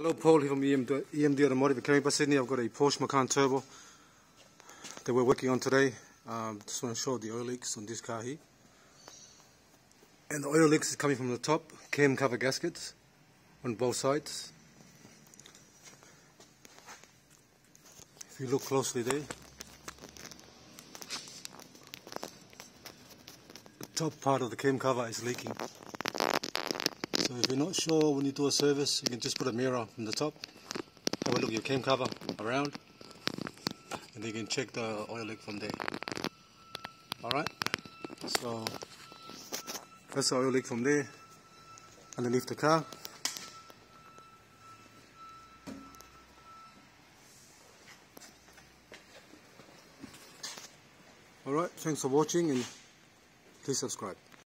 Hello, Paul here from EMD, EMD Automotive in Caringbah, Sydney. I've got a Porsche Macan Turbo that we're working on today. Um, just want to show the oil leaks on this car here. And the oil leaks is coming from the top, cam cover gaskets on both sides. If you look closely there, the top part of the cam cover is leaking. So if you're not sure when you do a service, you can just put a mirror from the top, have a look at your cam cover around, and then you can check the oil leak from there. Alright, so that's the oil leak from there, underneath the car. Alright, thanks for watching and please subscribe.